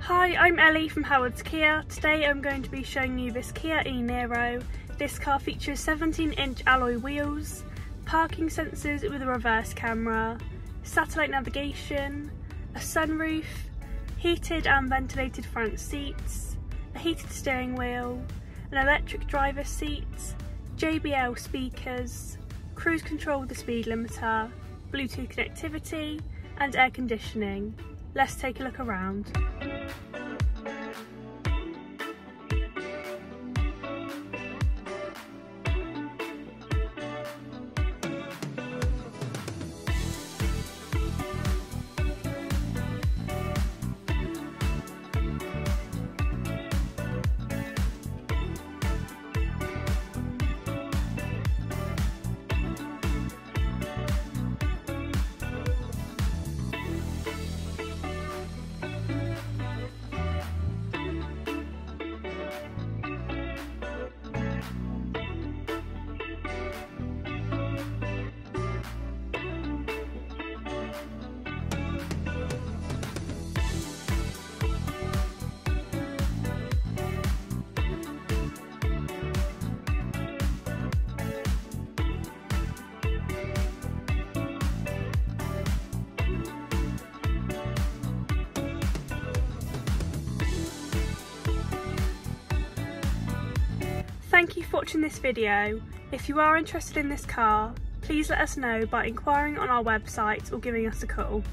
Hi, I'm Ellie from Howard's Kia. Today I'm going to be showing you this Kia e-Niro. This car features 17 inch alloy wheels, parking sensors with a reverse camera, satellite navigation, a sunroof, heated and ventilated front seats, a heated steering wheel, an electric driver's seat, JBL speakers, cruise control with the speed limiter, Bluetooth connectivity and air conditioning. Let's take a look around. Thank you for watching this video. If you are interested in this car, please let us know by inquiring on our website or giving us a call.